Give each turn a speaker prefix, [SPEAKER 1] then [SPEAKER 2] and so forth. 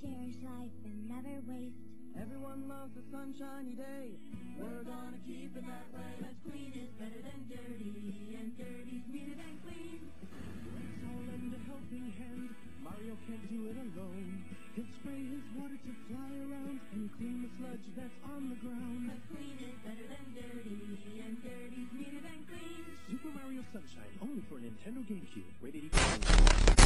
[SPEAKER 1] Cherish life and never waste.
[SPEAKER 2] Everyone loves a sunshiny day. We're gonna keep it that way. Cause clean is better than dirty, and dirty's neater than clean. Let's all lend a helping hand. Mario can't do it alone. He'll spray his water to fly around and clean the sludge that's on the ground. Cause clean is better than dirty, and dirty's neater than clean. Super Mario Sunshine, only for Nintendo GameCube. Rated E.